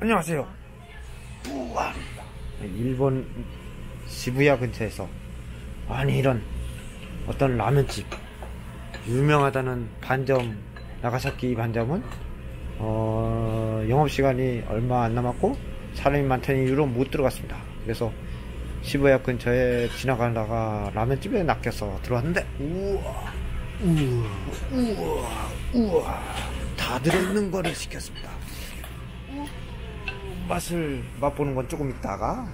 안녕하세요. 우와. 일본 시부야 근처에서 아니 이런 어떤 라면집 유명하다는 반점 나가사키 반점은 어, 영업시간이 얼마 안 남았고 사람이 많다는 이유로 못 들어갔습니다. 그래서 시부야 근처에 지나가다가 라면집에 낚여서 들어왔는데 우와 우와 우와 우와 다 들어있는 거를 시켰습니다. 맛을 맛보는 건 조금 있다가